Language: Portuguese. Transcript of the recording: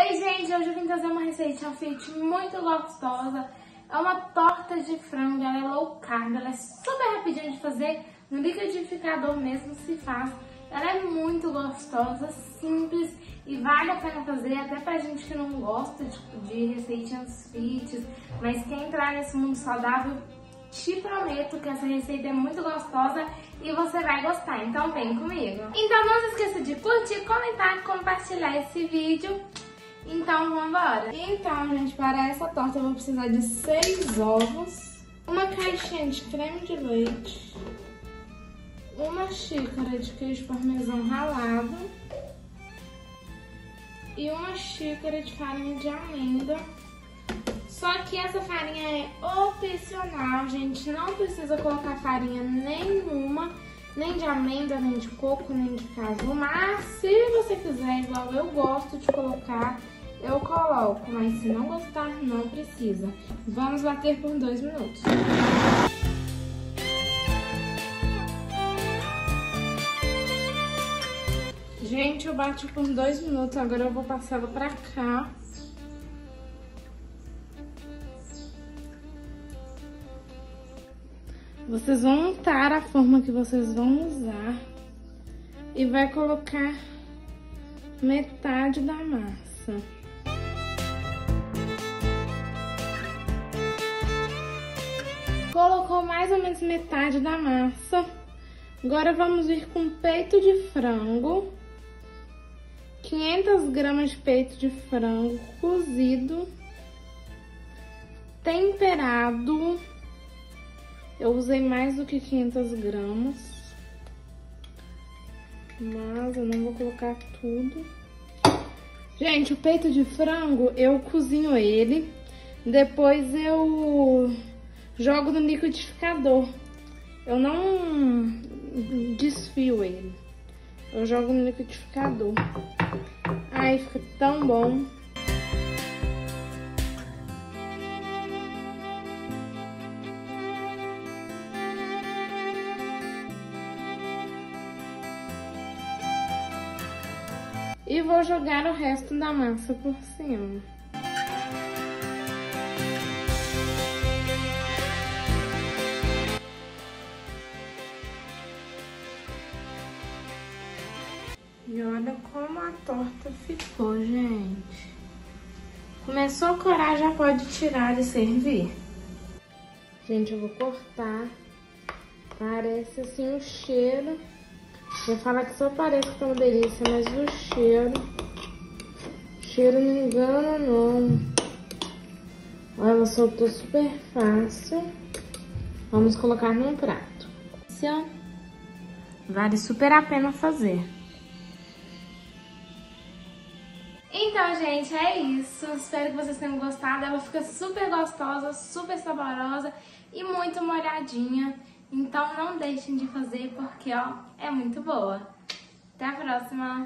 Oi, gente, hoje eu vim trazer uma receita fit muito gostosa. É uma torta de frango, ela é low carb, ela é super rapidinha de fazer, no liquidificador mesmo se faz. Ela é muito gostosa, simples e vale a pena fazer, até pra gente que não gosta de, de receitinhas fits, mas quer entrar nesse mundo saudável, te prometo que essa receita é muito gostosa e você vai gostar, então vem comigo. Então não se esqueça de curtir, comentar, compartilhar esse vídeo. Então, vamos embora. Então, gente, para essa torta eu vou precisar de seis ovos, uma caixinha de creme de leite, uma xícara de queijo parmesão ralado e uma xícara de farinha de amêndoa. Só que essa farinha é opcional, gente. Não precisa colocar farinha nenhuma, nem de amêndoa, nem de coco, nem de caju. Mas se você quiser, igual eu gosto de colocar, eu coloco, mas se não gostar, não precisa. Vamos bater por dois minutos. Gente, eu bati por dois minutos, agora eu vou passar ela pra cá. Vocês vão untar a forma que vocês vão usar e vai colocar metade da massa. colocou mais ou menos metade da massa. Agora vamos vir com peito de frango. 500 gramas de peito de frango cozido, temperado. Eu usei mais do que 500 gramas, mas eu não vou colocar tudo. Gente, o peito de frango, eu cozinho ele, depois eu jogo no liquidificador. Eu não desfio ele. Eu jogo no liquidificador. Ai, fica tão bom. E vou jogar o resto da massa por cima. E olha como a torta ficou, gente. Começou a corar, já pode tirar e servir. Gente, eu vou cortar. Parece assim o cheiro. Vou falar que só parece que tá uma delícia, mas o cheiro... O cheiro não engana, não. Ela soltou super fácil. Vamos colocar num prato. Vale super a pena fazer. Então, gente, é isso. Espero que vocês tenham gostado. Ela fica super gostosa, super saborosa e muito molhadinha. Então não deixem de fazer porque, ó, é muito boa. Até a próxima!